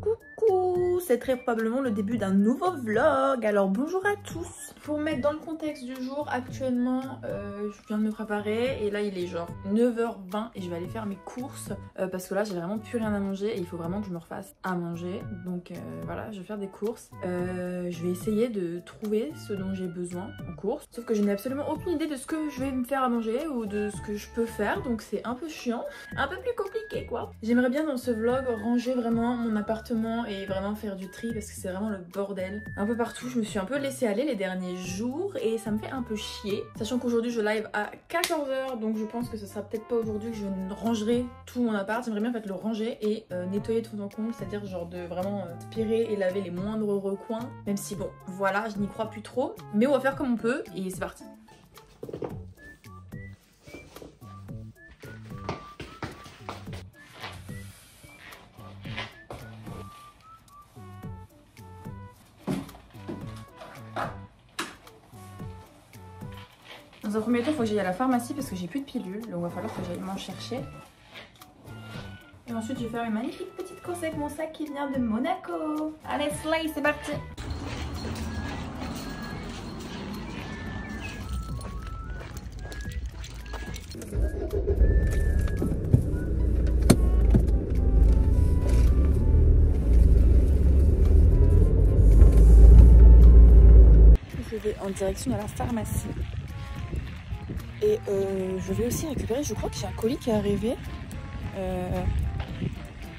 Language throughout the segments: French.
Coucou, c'est très probablement le début d'un nouveau vlog. Alors bonjour à tous. Pour mettre dans le contexte du jour, actuellement euh, je viens de me préparer et là il est genre 9h20 et je vais aller faire mes courses euh, parce que là j'ai vraiment plus rien à manger et il faut vraiment que je me refasse à manger. Donc euh, voilà, je vais faire des courses. je vais essayer de trouver ce dont j'ai besoin en course. Sauf que je n'ai absolument aucune idée de ce que je vais me faire à manger ou de ce que je peux faire donc c'est un peu chiant, un peu plus compliqué quoi. J'aimerais bien dans ce vlog ranger vraiment mon appartement et vraiment faire du tri parce que c'est vraiment le bordel. Un peu partout, je me suis un peu laissé aller les derniers jours et ça me fait un peu chier. Sachant qu'aujourd'hui je live à 14h donc je pense que ce sera peut-être pas aujourd'hui que je rangerai tout mon appart. J'aimerais bien en fait le ranger et euh, nettoyer tout en compte, c'est-à-dire genre de vraiment euh, aspirer et laver les moindres recoins. Même si bon, voilà, je n'y crois plus trop. Mais on va faire comme on peut et c'est parti. Dans un premier temps, il faut que j'aille à la pharmacie parce que j'ai plus de pilules. Donc il va falloir que j'aille m'en chercher. Et ensuite, je vais faire une magnifique petite course avec mon sac qui vient de Monaco. Allez, slay, c'est parti Je vais en direction de la pharmacie. Et euh, je vais aussi récupérer, je crois que j'ai un colis qui est arrivé euh,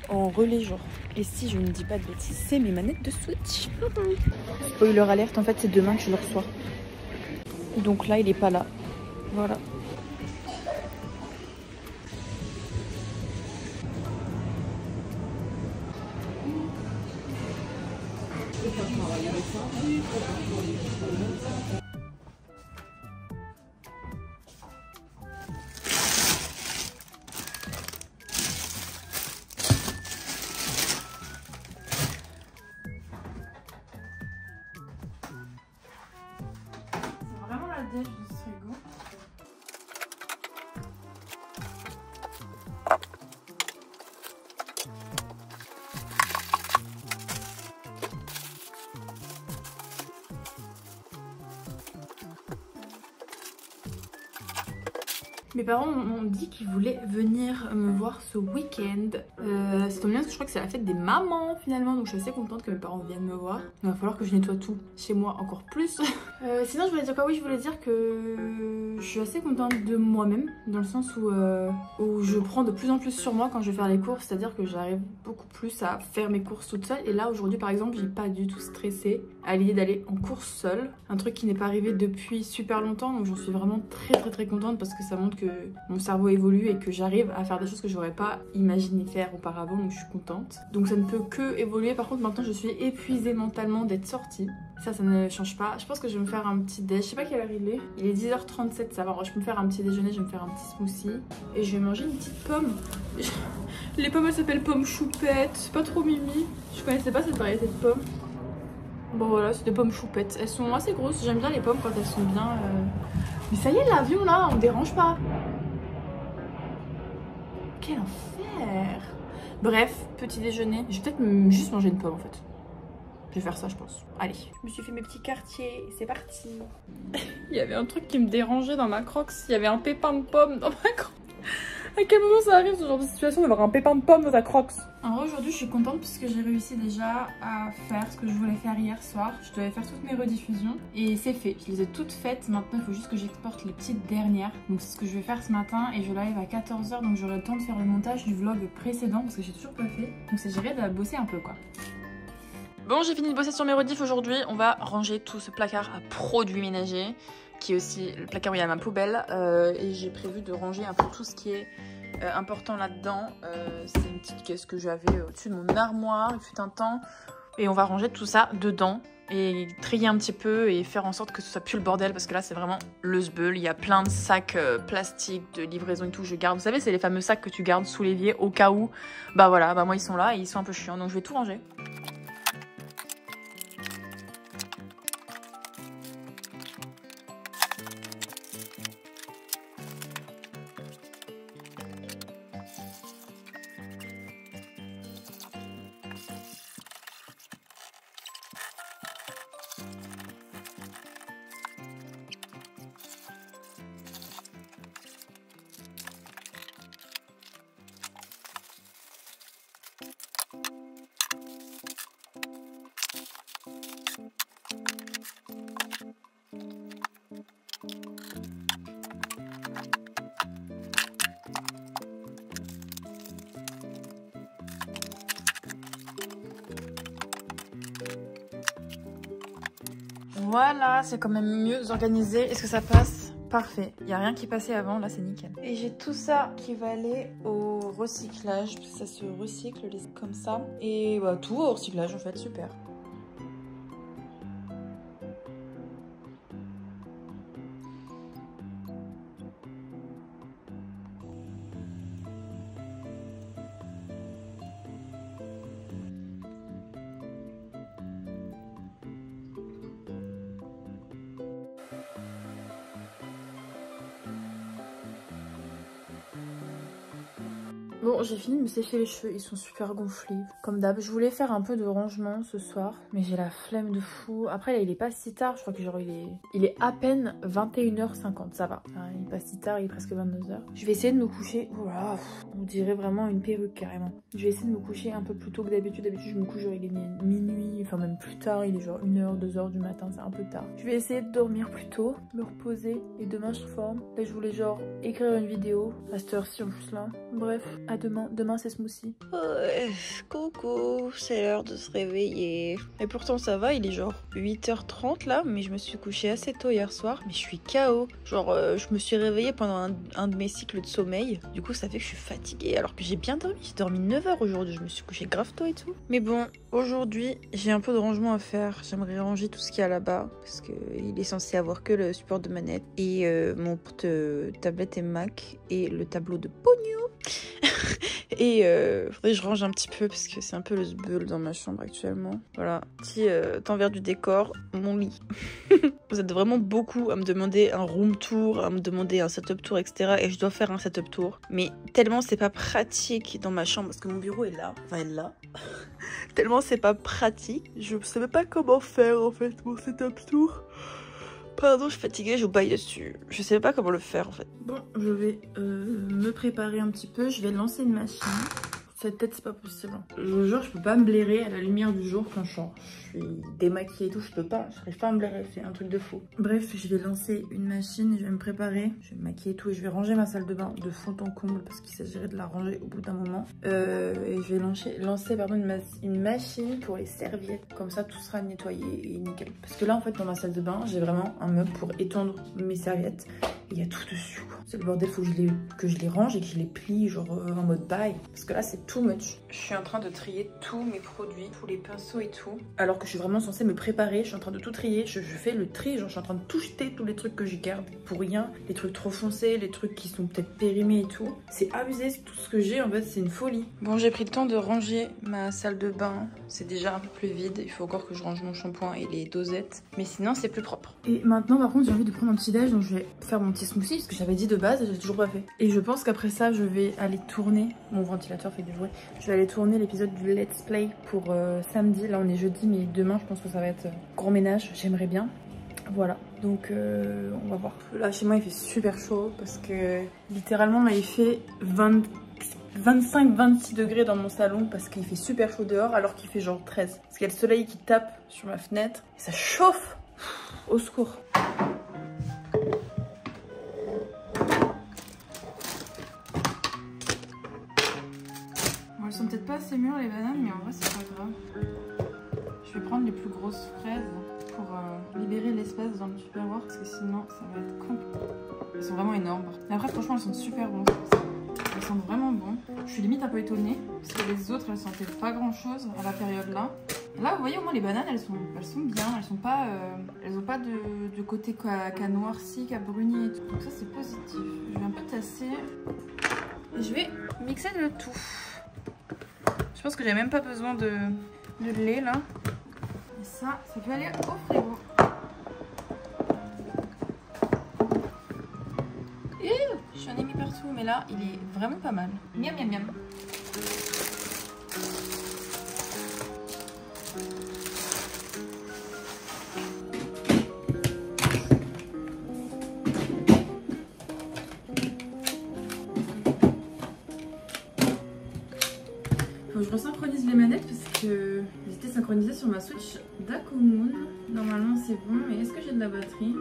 en relais jour. Et si je ne dis pas de bêtises, c'est mes manettes de Switch. Spoiler alerte, en fait c'est demain que je le reçois. Donc là il est pas là. Voilà. Parents dit qu'ils voulaient venir me voir ce week-end. Euh, c'est bien parce que je crois que c'est la fête des mamans finalement, donc je suis assez contente que mes parents viennent me voir. Il va falloir que je nettoie tout chez moi encore plus. euh, sinon je voulais dire quoi? Oui, je voulais dire que je suis assez contente de moi-même, dans le sens où, euh, où je prends de plus en plus sur moi quand je vais faire les courses, c'est-à-dire que j'arrive beaucoup plus à faire mes courses toute seule. Et là aujourd'hui par exemple, j'ai pas du tout stressé à l'idée d'aller en course seule, un truc qui n'est pas arrivé depuis super longtemps, donc j'en suis vraiment très très très contente parce que ça montre que mon cerveau évolue et que j'arrive à faire des choses que j'aurais pas imaginé faire auparavant, donc je suis contente. Donc ça ne peut que évoluer. Par contre, maintenant je suis épuisée mentalement d'être sortie. Ça, ça ne change pas. Je pense que je vais me faire un petit déj. Je sais pas quelle heure il est. Il est 10h37, ça va. Je peux me faire un petit déjeuner, je vais me faire un petit smoothie. Et je vais manger une petite pomme. Les pommes, elles s'appellent pommes choupettes. C'est pas trop mimi. Je connaissais pas cette variété de pommes. Bon voilà, c'est des pommes choupettes. Elles sont assez grosses. J'aime bien les pommes quand elles sont bien... Euh... Mais ça y est, l'avion là, on dérange pas. Quel enfer Bref, petit déjeuner. Je vais peut-être juste manger une pomme en fait. Je vais faire ça, je pense. Allez. Je me suis fait mes petits quartiers. C'est parti. Il y avait un truc qui me dérangeait dans ma crocs. Il y avait un pépin de pomme dans ma crocs. À quel moment ça arrive ce genre de situation d'avoir un pépin de pomme dans ta crocs Alors aujourd'hui je suis contente puisque j'ai réussi déjà à faire ce que je voulais faire hier soir. Je devais faire toutes mes rediffusions et c'est fait. Je les ai toutes faites. Maintenant il faut juste que j'exporte les petites dernières. Donc c'est ce que je vais faire ce matin et je live à 14h donc j'aurai le temps de faire le montage du vlog précédent parce que j'ai toujours pas fait. Donc c'est géré de bosser un peu quoi. Bon j'ai fini de bosser sur mes rediffs aujourd'hui. On va ranger tout ce placard à produits ménagers qui est aussi le placard où il y a ma poubelle. Euh, et j'ai prévu de ranger un peu tout ce qui est euh, important là-dedans. Euh, c'est une petite caisse que j'avais au-dessus de mon armoire, il fut un temps. Et on va ranger tout ça dedans et trier un petit peu et faire en sorte que ce soit plus le bordel parce que là c'est vraiment le zbeul. Il y a plein de sacs plastiques de livraison et tout. Je garde, vous savez, c'est les fameux sacs que tu gardes sous l'évier au cas où. Bah voilà, bah moi ils sont là et ils sont un peu chiants donc je vais tout ranger. Voilà, c'est quand même mieux organisé. Est-ce que ça passe? Parfait. Il n'y a rien qui passait avant, là c'est nickel. Et j'ai tout ça qui va aller au recyclage. Ça se recycle comme ça. Et bah, tout au recyclage en fait, super. J'ai fini de me sécher les cheveux, ils sont super gonflés. Comme d'hab, je voulais faire un peu de rangement ce soir, mais j'ai la flemme de fou. Après, là, il est pas si tard, je crois que genre, il est, il est à peine 21h50, ça va. il est pas si tard, il est presque 22h. Je vais essayer de me coucher, voilà, on dirait vraiment une perruque carrément. Je vais essayer de me coucher un peu plus tôt que d'habitude. D'habitude, je me couche genre, il minuit, enfin même plus tard, il est genre 1h, 2h du matin, c'est un peu tard. Je vais essayer de dormir plus tôt, me reposer, et demain, je forme. Là, je voulais genre écrire une vidéo, à cette heure-ci en plus là. Bref, à demain. Demain, c'est smoothie. coucou, c'est l'heure de se réveiller. Et pourtant, ça va, il est genre 8h30 là, mais je me suis couchée assez tôt hier soir. Mais je suis KO. Genre, euh, je me suis réveillée pendant un, de mes cycles de sommeil. Du coup, ça fait que je suis fatiguée alors que j'ai bien dormi. J'ai dormi 9h aujourd'hui. Je me suis couchée grave tôt et tout. Mais bon, aujourd'hui, j'ai un peu de rangement à faire. J'aimerais ranger tout ce qu'il y a là-bas parce qu'il est censé avoir que le support de manette et euh, mon tablette et Mac et le tableau de pognon. Et euh, faudrait que je range un petit peu parce que c'est un peu le zbeul dans ma chambre actuellement. Voilà, petit euh, envers du décor, mon lit. Vous êtes vraiment beaucoup à me demander un room tour, à me demander un setup tour, etc. Et je dois faire un setup tour. Mais tellement c'est pas pratique dans ma chambre parce que mon bureau est là. Enfin, elle est là. tellement c'est pas pratique. Je sais même pas comment faire en fait mon setup tour. Pardon, je suis fatiguée, je baille dessus. Je sais pas comment le faire en fait. Bon, je vais euh, me préparer un petit peu. Je vais lancer une machine. Cette tête, c'est pas possible. Je jure, je peux pas me blairer à la lumière du jour quand je suis démaquillée et tout. Je peux pas, je n'arrive pas à me blairer. C'est un truc de fou. Bref, je vais lancer une machine. Je vais me préparer. Je vais me maquiller et tout. Et je vais ranger ma salle de bain de fond en comble parce qu'il s'agirait de la ranger au bout d'un moment. Euh, et je vais lancer, lancer pardon, une, une, machine pour les serviettes. Comme ça, tout sera nettoyé et nickel. Parce que là, en fait, dans ma salle de bain, j'ai vraiment un meuble pour étendre mes serviettes. Il y a tout dessus. C'est le bordel, faut que je, les, que je les range et que je les plie genre euh, en mode bail. Parce que là, c'est too much. Je suis en train de trier tous mes produits, tous les pinceaux et tout. Alors que je suis vraiment censée me préparer. Je suis en train de tout trier. Je, fais le tri, genre je suis en train de tout jeter, tous les trucs que je garde pour rien. Les trucs trop foncés, les trucs qui sont peut-être périmés et tout. C'est abusé, tout ce que j'ai en fait, c'est une folie. Bon, j'ai pris le temps de ranger ma salle de bain. C'est déjà un peu plus vide. Il faut encore que je range mon shampoing et les dosettes. Mais sinon, c'est plus propre. Et maintenant, par contre, j'ai envie de prendre un petit déj. Donc je vais faire mon petit smoothie. Parce que j'avais dit de base, j'ai toujours pas fait. Et je pense qu'après ça, je vais aller tourner. Mon ventilateur fait du bruit. Je vais aller tourner l'épisode du Let's Play pour euh, samedi. Là, on est jeudi, mais demain, je pense que ça va être euh, gros ménage. J'aimerais bien. Voilà, donc euh, on va voir. Là, chez moi, il fait super chaud parce que littéralement, il fait 25-26 degrés dans mon salon parce qu'il fait super chaud dehors alors qu'il fait genre 13. Parce qu'il y a le soleil qui tape sur ma fenêtre et ça chauffe. Au secours. Sont assez mûres les bananes, mais en vrai c'est pas grave. Je vais prendre les plus grosses fraises pour euh, libérer l'espace dans le superboire parce que sinon ça va être compliqué. Elles sont vraiment énormes. Après franchement elles sont super bonnes. Elles sentent vraiment bon. Je suis limite un peu étonnée parce que les autres elles sentaient pas grand chose à la période là. Là vous voyez au moins les bananes elles sont, elles sont bien, elles sont pas, euh, elles ont pas de, côté qu'à noirci, qu'à bruni et tout. Donc ça c'est positif. Je vais un peu tasser. Et je vais mixer le tout. Je pense que j'ai même pas besoin de, lait là. Et ça, ça peut aller au frigo. Et j'en ai mis partout, mais là, il est vraiment pas mal. Miam, miam, miam. Switch d'Akumun. Normalement c'est bon, mais est-ce que j'ai de la batterie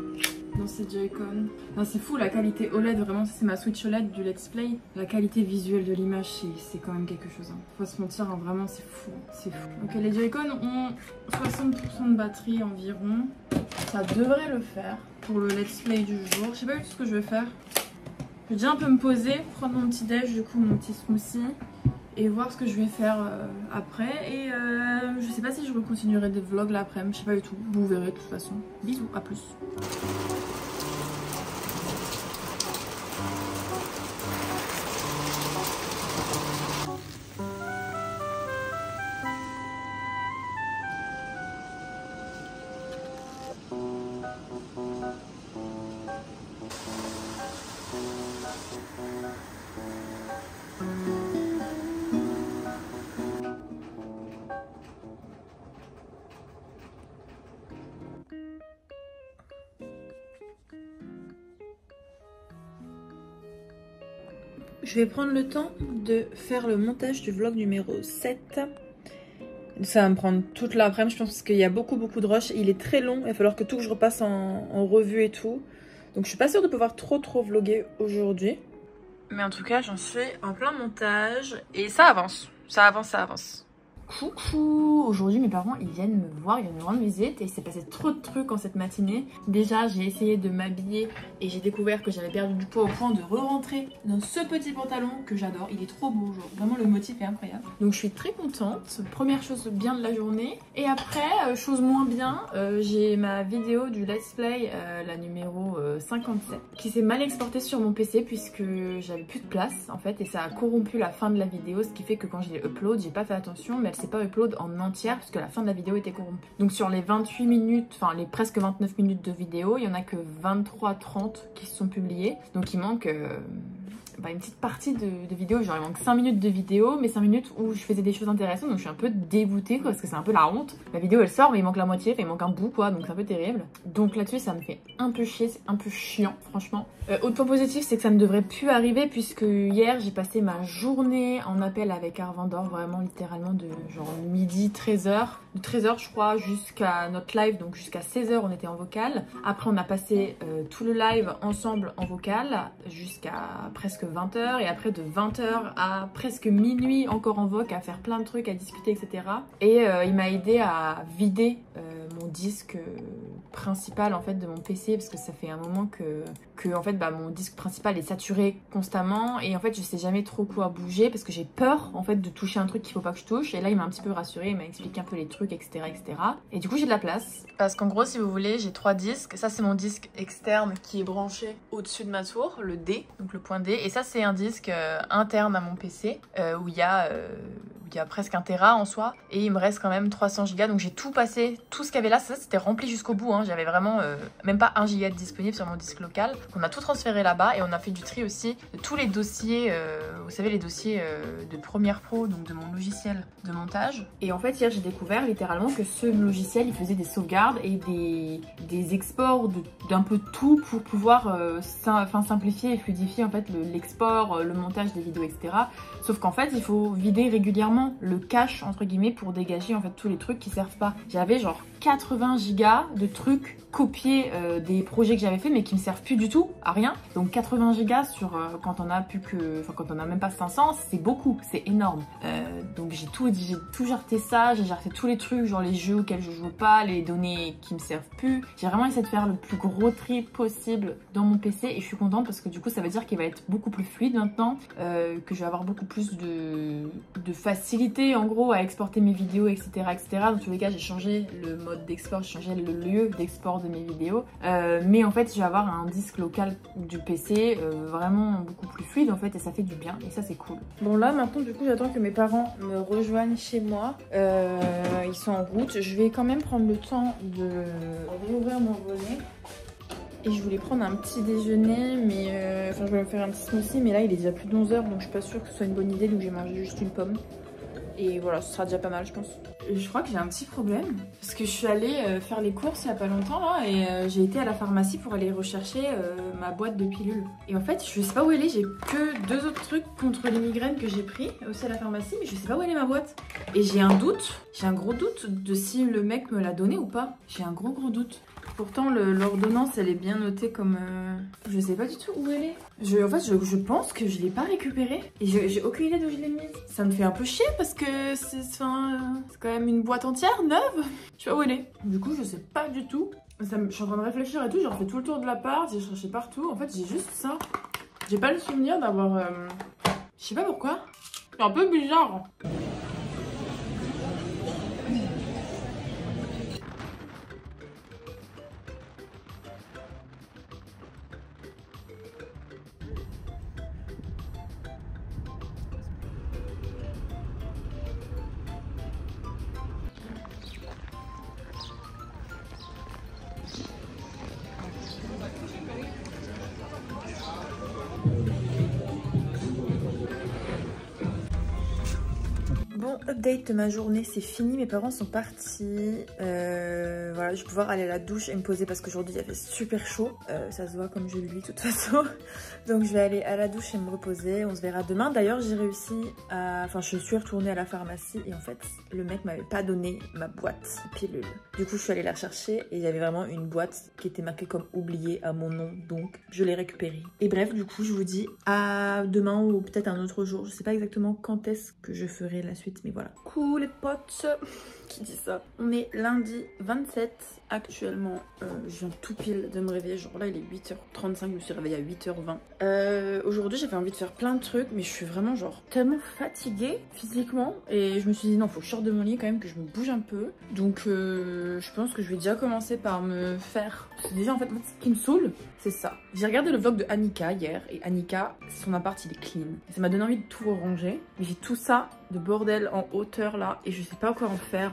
dans ces Joy-Con? C'est fou la qualité OLED, vraiment c'est ma Switch OLED du Let's Play. La qualité visuelle de l'image c'est quand même quelque chose. Hein. Faut se mentir, hein, vraiment c'est fou, c'est fou. Ok les Joy-Con ont 60% de batterie environ. Ça devrait le faire pour le let's play du jour. Je sais pas du tout ce que je vais faire. Je vais déjà un peu me poser, prendre mon petit déj, du coup mon petit smoothie et voir ce que je vais faire euh, après. Et euh, je sais pas si je continuerai des vlogs l'après-midi, je sais pas du tout. Vous verrez de toute façon. Bisous, à plus. Vais prendre le temps de faire le montage du vlog numéro 7. Ça va me prendre toute l'après-midi, je pense, parce qu'il y a beaucoup, beaucoup de rush. Il est très long, il va falloir que tout je repasse en, revue et tout. Donc je suis pas sûre de pouvoir trop, trop vlogger aujourd'hui. Mais en tout cas, j'en suis en plein montage et ça avance. Ça avance, ça avance. Coucou Aujourd'hui mes parents ils viennent me voir, ils viennent me rendre visite et il s'est passé trop de trucs en cette matinée. Déjà j'ai essayé de m'habiller et j'ai découvert que j'avais perdu du poids au point de re-rentrer dans ce petit pantalon que j'adore. Il est trop beau vraiment le motif est incroyable. Donc je suis très contente, première chose bien de la journée. Et après, euh, chose moins bien, euh, j'ai ma vidéo du let's play, euh, la numéro 57, qui s'est mal exportée sur mon PC puisque j'avais plus de place en fait et ça a corrompu la fin de la vidéo ce qui fait que quand je l'ai upload j'ai pas fait attention mais c'est pas upload en entière parce que la fin de la vidéo était corrompue. Donc sur les 28 minutes, enfin les presque 29 minutes de vidéo, il y en a que 23-30 qui sont publiées. Donc il manque euh, bah, une petite partie de, vidéo, genre il manque 5 minutes de vidéo, mais 5 minutes où je faisais des choses intéressantes, donc je suis un peu dégoûtée parce que c'est un peu la honte. La vidéo elle sort, mais il manque la moitié, il manque un bout quoi, donc c'est un peu terrible. Donc là-dessus ça me fait un peu chier, c'est un peu chiant franchement. Euh, autre point positif, c'est que ça ne devrait plus arriver puisque hier j'ai passé ma journée en appel avec Arvandor, vraiment littéralement de genre midi 13h, de 13h je crois jusqu'à notre live, donc jusqu'à 16h on était en vocal. Après on a passé euh, tout le live ensemble en vocal jusqu'à presque 20h et après de 20h à presque minuit encore en voc à faire plein de trucs, à discuter etc. Et euh, il m'a aidé à vider euh, mon disque euh, principal en fait de mon PC parce que ça fait un moment que, que en fait bah, mon disque principal est saturé constamment. Et en fait je sais jamais trop quoi bouger parce que j'ai peur en fait de toucher un truc qu'il faut pas que je touche. Et là il m'a un petit peu rassuré, il m'a expliqué un peu les trucs etc etc et du coup j'ai de la place. Parce qu'en gros si vous voulez j'ai trois disques, ça c'est mon disque externe qui est branché au-dessus de ma tour, le D, donc le point D. Et ça c'est un disque euh, interne à mon PC où il y a il y a presque un Tera en soi et il me reste quand même 300 Go donc j'ai tout passé tout ce qu'il y avait là. Ça c'était rempli jusqu'au bout hein. j'avais vraiment euh, même pas 1 giga disponible sur mon disque local. On a tout transféré là-bas et on a fait du tri aussi de tous les dossiers euh, vous savez les dossiers euh, de Premiere Pro donc de mon logiciel de montage. Et en fait hier j'ai découvert littéralement que ce logiciel il faisait des sauvegardes et des, des exports d'un peu tout pour pouvoir simplifier et fluidifier en fait l'export le, le montage des vidéos etc sauf qu'en fait il faut vider régulièrement le cache entre guillemets pour dégager en fait tous les trucs qui servent pas. J'avais genre 80 gigas de trucs copiés euh, des projets que j'avais fait mais qui me servent plus du tout à rien. Donc 80 gigas sur euh, quand on a plus que enfin quand on a même pas 500, c'est beaucoup, c'est énorme. Euh, donc j'ai tout j'ai tout jarté ça, j'ai jarté tous les trucs genre les jeux auxquels je joue pas, les données qui me servent plus. J'ai vraiment essayé de faire le plus gros tri possible dans mon PC et je suis contente parce que du coup ça veut dire qu'il va être beaucoup plus fluide maintenant, que je vais avoir beaucoup plus de, de facilité en gros à exporter mes vidéos etc etc. Dans tous les cas j'ai changé le d'export, je changeais le lieu d'export de mes vidéos. Euh, mais en fait, je vais avoir un disque local du PC euh, vraiment beaucoup plus fluide en fait et ça fait du bien et ça c'est cool. Bon là maintenant du coup j'attends que mes parents me rejoignent chez moi. Euh, ils sont en route. Je vais quand même prendre le temps de rouvrir mon volet. Et je voulais prendre un petit déjeuner, mais enfin je voulais me faire un petit smoothie, mais là il est déjà plus de 11h donc je suis pas sûre que ce soit une bonne idée donc j'ai mangé juste une pomme. Et voilà, ce sera déjà pas mal je pense. Je crois que j'ai un petit problème parce que je suis allée euh, faire les courses il y a pas longtemps là et euh, j'ai été à la pharmacie pour aller rechercher euh, ma boîte de pilules. Et en fait, je sais pas où elle est, j'ai que deux autres trucs contre les migraines que j'ai pris aussi à la pharmacie, mais je sais pas où elle est ma boîte. Et j'ai un doute, j'ai un gros doute de si le mec me l'a donné ou pas. J'ai un gros gros doute. Pourtant, l'ordonnance, elle est bien notée comme... Euh, je sais pas du tout où elle est. En fait, je, pense que je l'ai pas récupérée. Et j'ai aucune idée d'où je l'ai mise. Ça me fait un peu chier parce que c'est quand même une boîte entière, neuve. Sais pas où elle est. Du coup, je sais pas du tout je suis en train de réfléchir et tout, j'ai refait tout le tour de l'appart, j'ai cherché partout. En fait, j'ai juste ça. J'ai pas le souvenir d'avoir... Euh, je sais pas pourquoi. C'est un peu bizarre. Update de ma journée, c'est fini, mes parents sont partis. Euh, voilà, je vais pouvoir aller à la douche et me poser parce qu'aujourd'hui il y avait super chaud. Euh, ça se voit comme je lui de toute façon. Donc je vais aller à la douche et me reposer. On se verra demain. D'ailleurs, j'ai réussi à... Enfin, je suis retournée à la pharmacie et en fait, le mec m'avait pas donné ma boîte pilule. Du coup, je suis allée la chercher et il y avait vraiment une boîte qui était marquée comme oubliée à mon nom. Donc, je l'ai récupérée. Et bref, du coup, je vous dis à demain ou peut-être un autre jour. Je sais pas exactement quand est-ce que je ferai la suite, mais. Cool les potes qui dit ça On est lundi 27 actuellement. Euh, je viens tout pile de me réveiller. Genre là, il est 8h35. Je me suis réveillée à 8h20. Euh, Aujourd'hui, j'avais envie de faire plein de trucs, mais je suis vraiment genre tellement fatiguée physiquement. Et je me suis dit, non, faut que je sorte de mon lit quand même, que je me bouge un peu. Donc, euh, je pense que je vais déjà commencer par me faire. Déjà, en fait, ce qui me saoule, c'est ça. J'ai regardé le vlog de Annika hier. Et Annika, son appart, il est clean. ça m'a donné envie de tout ranger. Mais j'ai tout ça de bordel en hauteur là. Et je sais pas quoi en faire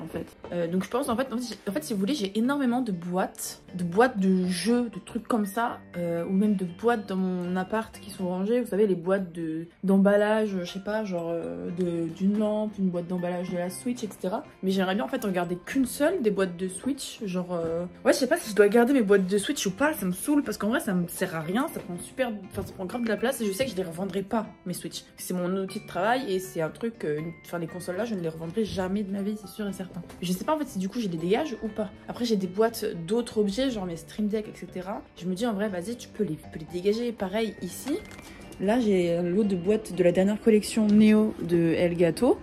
Euh, donc, je pense, en fait, en fait, si vous voulez, j'ai énormément de boîtes, de boîtes de jeux, de trucs comme ça, euh, ou même de boîtes dans mon appart qui sont rangées. Vous savez, les boîtes de d'emballage, je sais pas, genre euh, d'une lampe, une boîte d'emballage de la Switch, etc. Mais j'aimerais bien en fait en garder qu'une seule des boîtes de Switch, genre euh, ouais, je sais pas si je dois garder mes boîtes de Switch ou pas. Ça me saoule parce qu'en vrai, ça me sert à rien, ça prend super, enfin ça prend grave de la place et je sais que je les revendrai pas mes Switch. C'est mon outil de travail et c'est un truc, enfin les consoles là, je ne les revendrai jamais de ma vie, c'est sûr et certain. Je sais pas en fait si du coup j'ai des dégages ou pas. Après j'ai des boîtes d'autres objets, genre mes Stream Deck, etc. Je me dis en vrai, vas-y, tu peux les, les dégager. Pareil ici. Là, j'ai lot de boîtes de la dernière collection Neo de Elgato.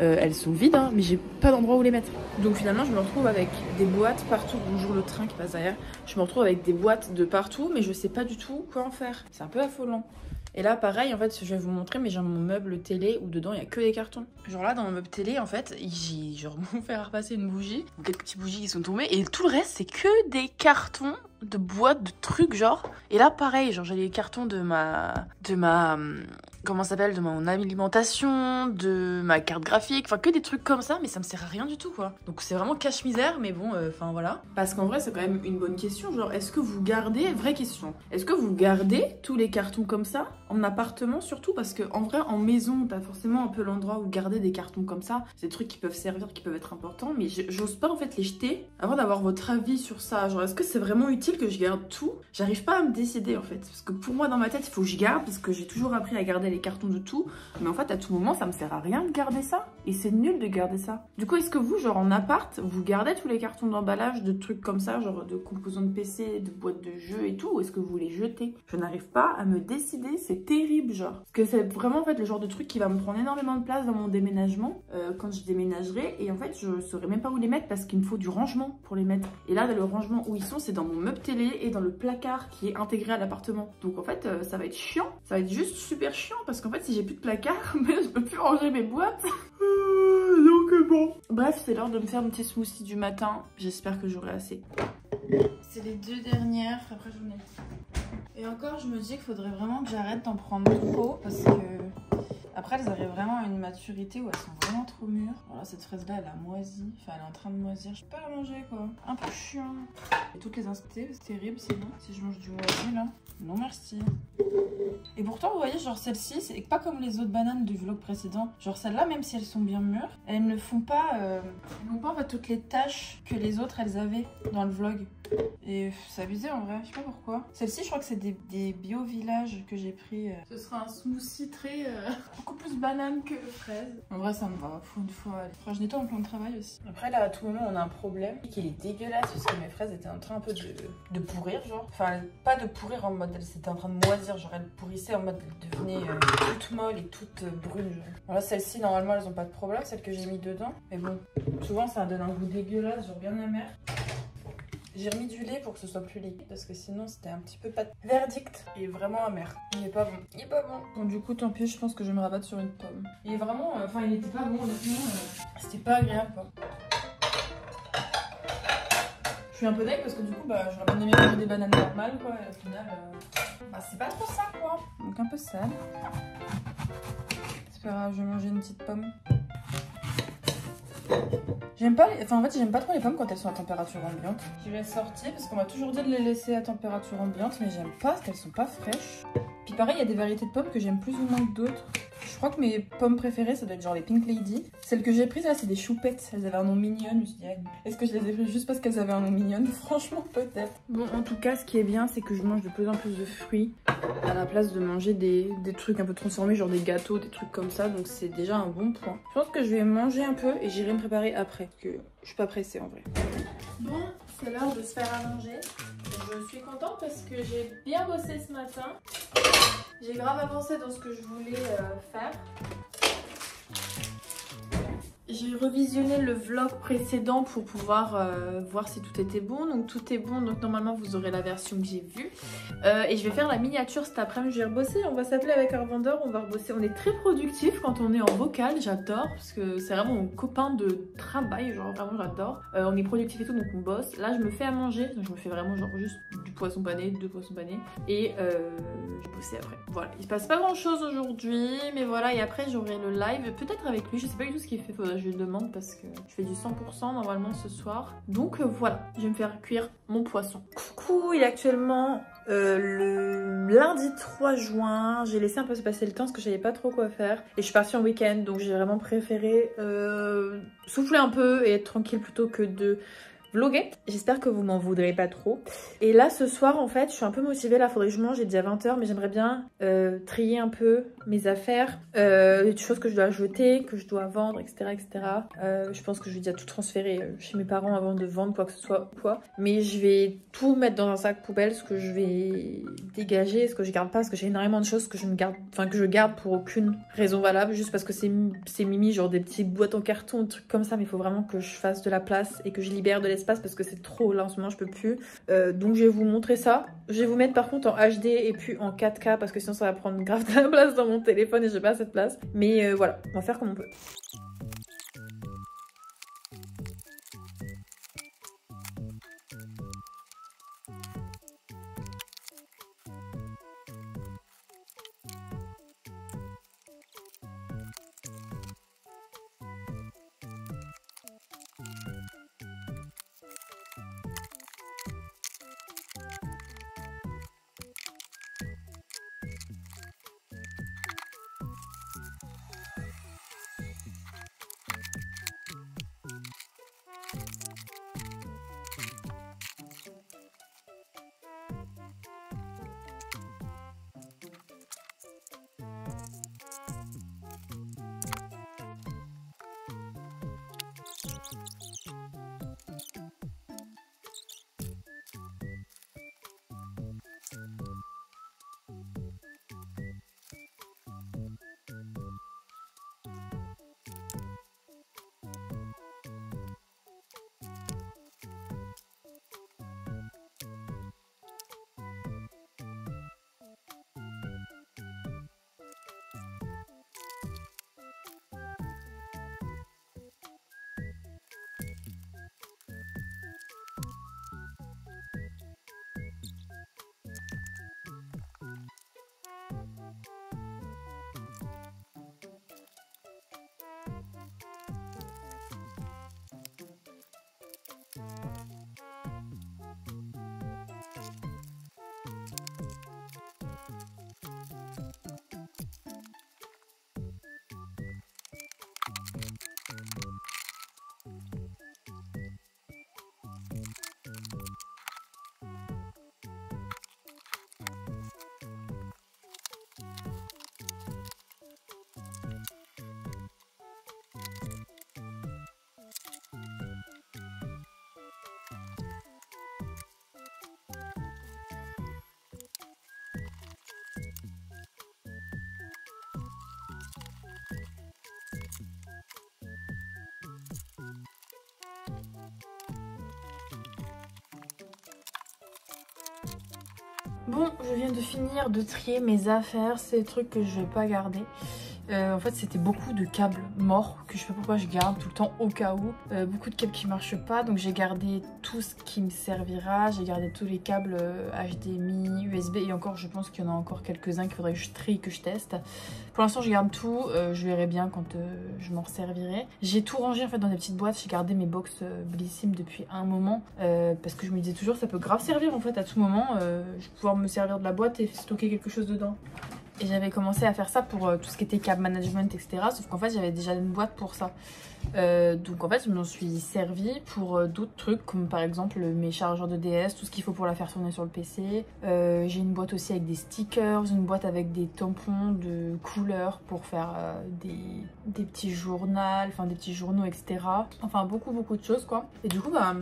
Euh, elles sont vides, hein, mais j'ai pas d'endroit où les mettre. Donc finalement, je me retrouve avec des boîtes partout. Bonjour le train qui passe derrière. Je me retrouve avec des boîtes de partout, mais je sais pas du tout quoi en faire. C'est un peu affolant. Et là, pareil, en fait, je vais vous montrer, mais j'ai mon meuble télé où dedans il y a que des cartons. Genre là, dans mon meuble télé, en fait, j'ai genre mon faire repasser une bougie, quelques petites bougies qui sont tombées, et tout le reste, c'est que des cartons de boîtes, de trucs, genre. Et là, pareil, genre j'ai les cartons de ma, de ma, hum, comment s'appelle, de mon alimentation, de ma carte graphique, enfin que des trucs comme ça, mais ça me sert à rien du tout, quoi. Donc c'est vraiment cache-misère, mais bon, euh, enfin voilà. Parce qu'en vrai, c'est quand même une bonne question, genre, est-ce que vous gardez, vraie question, est-ce que vous gardez tous les cartons comme ça, en appartement surtout, parce que en vrai, en maison, t'as forcément un peu l'endroit où garder des cartons comme ça, c'est des trucs qui peuvent servir, qui peuvent être importants, mais j'ose pas en fait les jeter avant d'avoir votre avis sur ça, genre, est-ce que c'est vraiment utile que je garde tout, j'arrive pas à me décider en fait. Parce que pour moi, dans ma tête, il faut que je garde, parce que j'ai toujours appris à garder les cartons de tout. Mais en fait, à tout moment, ça me sert à rien de garder ça. Et c'est nul de garder ça. Du coup, est-ce que vous, genre en appart, vous gardez tous les cartons d'emballage, de trucs comme ça, genre de composants de PC, de boîtes de jeux et tout, ou est-ce que vous les jetez? Je n'arrive pas à me décider, c'est terrible, genre. Parce que c'est vraiment en fait le genre de truc qui va me prendre énormément de place dans mon déménagement euh, quand je déménagerai. Et en fait, je saurais même pas où les mettre parce qu'il me faut du rangement pour les mettre. Et là, le rangement où ils sont, c'est dans mon meuble télé et dans le placard qui est intégré à l'appartement. Donc en fait, euh, ça va être chiant. Ça va être juste super chiant parce qu'en fait, si j'ai plus de placard, mais je peux plus ranger mes boîtes. Donc euh, bon. Bref, c'est l'heure de me faire un petit smoothie du matin. J'espère que j'aurai assez. C'est les deux dernières. Après, j'en ai. Et encore, je me dis qu'il faudrait vraiment que j'arrête d'en prendre trop parce que après, elles arrivent vraiment à une maturité où elles sont vraiment trop mûres. Voilà, cette fraise-là, elle a moisi. Enfin, elle est en train de moisir. Je peux pas la manger, quoi. Un peu chiant. Et toutes les instants, c'est terrible sinon. Si je mange du moisi, là. Non, merci. Et pourtant, vous voyez, genre celle-ci, c'est pas comme les autres bananes du vlog précédent. Genre celles-là, même si elles sont bien mûres, elles ne font pas, euh, elles n'ont pas en fait toutes les tâches que les autres elles avaient dans le vlog. Et c'est abusé en vrai, je sais pas pourquoi. Celle-ci, je crois que c'est des, bio-villages que j'ai pris. Euh. Ce sera un smoothie très... Euh, beaucoup plus banane que fraise. En vrai, ça me va, pour une fois. Enfin, je nettoie en plan de travail aussi. Après, là, à tout moment, on a un problème. Qu'il est dégueulasse parce que mes fraises étaient en train un peu de, de pourrir, genre. Enfin, pas de pourrir en mode, elles étaient en train de moisir, genre elles pourrissaient en mode, elles devenaient euh, toutes molles et toutes brunes, genre. Voilà, celles-ci, normalement, elles ont pas de problème, celles que j'ai mis dedans. Mais bon, souvent, ça donne un goût dégueulasse, genre bien amer. J'ai remis du lait pour que ce soit plus liquide parce que sinon c'était un petit peu pas verdict et vraiment amer. Il est pas bon. Il est pas bon. Bon du coup tant pis, je pense que je vais me rabattre sur une pomme. Il est vraiment, euh, enfin il était pas bon honnêtement. euh, c'était pas agréable quoi. Je suis un peu deg parce que du coup bah j'aurais bien aimé manger des bananes normales quoi et au final euh, bah c'est pas trop ça quoi. Donc un peu sale. C'est pas grave, je vais manger une petite pomme. J'aime pas, les- enfin en fait j'aime pas trop les pommes quand elles sont à température ambiante. Je les sortir parce qu'on m'a toujours dit de les laisser à température ambiante, mais j'aime pas parce qu'elles sont pas fraîches. Puis pareil, il y a des variétés de pommes que j'aime plus ou moins que d'autres. Je crois que mes pommes préférées, ça doit être genre les Pink Lady. Celles que j'ai prises là, c'est des choupettes. Elles avaient un nom mignon. Je me suis dit, ah, est-ce que je les ai prises juste parce qu'elles avaient un nom mignon Franchement, peut-être. Bon, en tout cas, ce qui est bien, c'est que je mange de plus en plus de fruits à la place de manger des, des trucs un peu transformés, genre des gâteaux, des trucs comme ça. Donc c'est déjà un bon point. Je pense que je vais manger un peu et j'irai me préparer après. Parce que je suis pas pressée en vrai. Bon, c'est l'heure de se faire à manger. Je suis contente parce que j'ai bien bossé ce matin. J'ai grave avancé dans ce que je voulais euh, faire. J'ai revisionné le vlog précédent pour pouvoir euh, voir si tout était bon. Donc tout est bon, donc normalement vous aurez la version que j'ai vue. Euh, et je vais faire la miniature cet après-midi. Je vais rebosser. On va s'appeler avec un vendeur. On va rebosser. On est très productif quand on est en vocal. J'adore parce que c'est vraiment mon copain de travail. Genre vraiment j'adore. Euh, on est productif et tout, donc on bosse. Là je me fais à manger. Donc je me fais vraiment genre juste du poisson pané, deux poissons panés. Et je vais bosser après. Voilà. Il se passe pas grand chose aujourd'hui. Mais voilà. Et après j'aurai le live. Peut-être avec lui. Je sais pas du tout ce qu'il fait. Je demande parce que je fais du 100% normalement ce soir. Donc euh, voilà. Je vais me faire cuire mon poisson. Coucou. Il est actuellement euh, le lundi 3 juin, j'ai laissé un peu se passer le temps parce que je savais pas trop quoi faire. Et je suis partie en week-end, donc j'ai vraiment préféré euh, souffler un peu et être tranquille plutôt que de vloguer. J'espère que vous m'en voudrez pas trop. Et là, ce soir, en fait, je suis un peu motivée. Là, faudrait que je mange. J'ai déjà 20h, mais j'aimerais bien euh, trier un peu mes affaires, euh, des choses que je dois jeter, que je dois vendre, etc. etc. Euh, je pense que je vais déjà tout transférer euh, chez mes parents avant de vendre quoi que ce soit quoi. Mais je vais tout mettre dans un sac poubelle, ce que je vais dégager, ce que je garde pas, parce que j'ai énormément de choses que je me garde, enfin que je garde pour aucune raison valable, juste parce que c'est mimi, genre des petites boîtes en carton, des trucs comme ça. Mais il faut vraiment que je fasse de la place et que je libère de l'espace parce que c'est trop là en ce moment, je peux plus. Euh, donc je vais vous montrer ça. Je vais vous mettre par contre en HD et puis en 4K parce que sinon ça va prendre grave de la place dans mon téléphone et j'ai pas cette place. Mais euh, voilà, on va faire comme on peut. Bon, je viens de finir de trier mes affaires, ces trucs que je vais pas garder. Euh, en fait, c'était beaucoup de câbles morts que je sais pas pourquoi je garde tout le temps au cas où. Euh, beaucoup de câbles qui marchent pas, donc j'ai gardé tout ce qui me servira. J'ai gardé tous les câbles HDMI, euh, USB et encore, je pense qu'il y en a encore quelques-uns qu'il faudrait que je trie, que je teste. Pour l'instant, je garde tout. je verrai bien quand je m'en servirai. J'ai tout rangé en fait dans des petites boîtes. J'ai gardé mes box Blissim depuis un moment parce que je me disais toujours ça peut grave servir en fait à tout moment. je vais pouvoir me servir de la boîte et stocker quelque chose dedans. Et j'avais commencé à faire ça pour euh, tout ce qui était cab management, etc. Sauf qu'en fait, j'avais déjà une boîte pour ça. Euh, donc en fait, je m'en suis servi pour euh, d'autres trucs, comme par exemple mes chargeurs de DS, tout ce qu'il faut pour la faire tourner sur le PC. J'ai une boîte aussi avec des stickers, une boîte avec des tampons de couleurs pour faire des, petits journaux, enfin des petits journaux, etc. Enfin, beaucoup, beaucoup de choses, quoi. Et du coup, bah,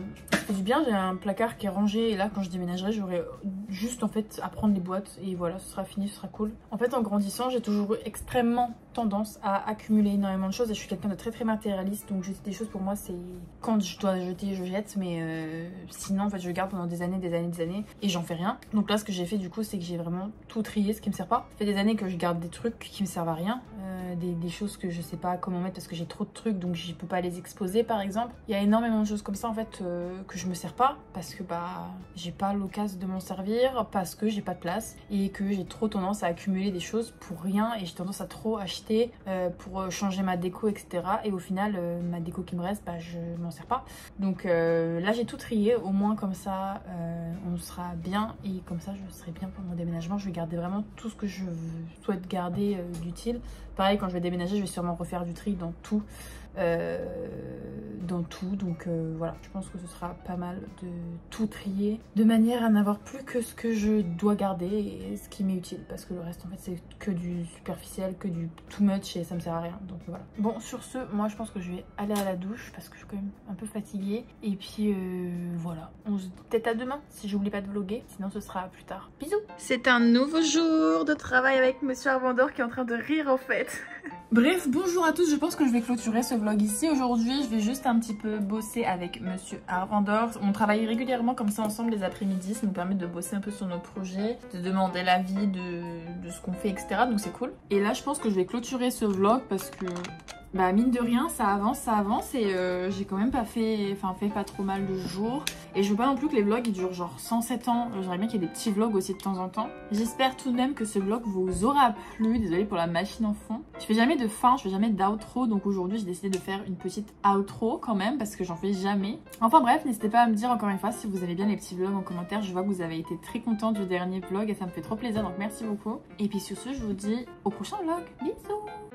ça du bien. J'ai un placard qui est rangé et là, quand je déménagerai, j'aurai juste en fait à prendre les boîtes et voilà, ce sera fini, ce sera cool. En fait, en grandissant, j'ai toujours eu extrêmement tendance à accumuler énormément de choses et je suis quelqu'un de très très matérialiste donc jeter des choses pour moi c'est quand je dois jeter je jette mais euh, sinon en fait je garde pendant des années des années des années et j'en fais rien. Donc là ce que j'ai fait du coup c'est que j'ai vraiment tout trié ce qui me sert pas. Ça fait des années que je garde des trucs qui me servent à rien euh, des, choses que je sais pas comment mettre parce que j'ai trop de trucs donc je peux pas les exposer par exemple. Il y a énormément de choses comme ça en fait euh, que je me sers pas parce que bah j'ai pas l'occasion de m'en servir parce que j'ai pas de place et que j'ai trop tendance à accumuler des choses pour rien et j'ai tendance à trop acheter euh, pour euh, changer ma déco, etc. Et au final, euh, ma déco qui me reste, bah, je m'en sers pas. Donc là, j'ai tout trié. Au moins, comme ça, on sera bien. Et comme ça, je serai bien pour mon déménagement. Je vais garder vraiment tout ce que je souhaite garder d'utile. Pareil, quand je vais déménager, je vais sûrement refaire du tri dans tout. Euh, dans tout. Donc euh, voilà, je pense que ce sera pas mal de tout trier de manière à n'avoir plus que ce que je dois garder et ce qui m'est utile. Parce que le reste, en fait, c'est que du superficiel, que du too much et ça me sert à rien. Donc voilà. Bon, sur ce, moi, je pense que je vais aller à la douche parce que je suis quand même un peu fatiguée. Et puis euh, voilà, on se dit peut-être à demain si j'oublie pas de vlogger. Sinon, ce sera plus tard. Bisous C'est un nouveau jour de travail avec Monsieur Arvandor qui est en train de rire en fait. Bref, bonjour à tous, je pense que je vais clôturer ce vlog ici. Aujourd'hui, je vais juste un petit peu bosser avec Monsieur Arvandor. On travaille régulièrement comme ça ensemble les après-midi, ça nous permet de bosser un peu sur nos projets, de demander l'avis de, de ce qu'on fait, etc. Donc c'est cool. Et là, je pense que je vais clôturer ce vlog parce que bah mine de rien ça avance ça avance et euh, j'ai quand même pas fait enfin fait pas trop mal de jours. Et je veux pas non plus que les vlogs ils durent genre 107 ans. J'aimerais bien qu'il y ait des petits vlogs aussi de temps en temps. J'espère tout de même que ce vlog vous aura plu. Désolée pour la machine en fond. Je fais jamais de fin je fais jamais d'outro. Donc aujourd'hui j'ai décidé de faire une petite outro quand même parce que j'en fais jamais. Enfin bref n'hésitez pas à me dire encore une fois si vous avez bien les petits vlogs en commentaire. Je vois que vous avez été très content du dernier vlog et ça me fait trop plaisir. Donc merci beaucoup. Et puis sur ce je vous dis au prochain vlog. Bisous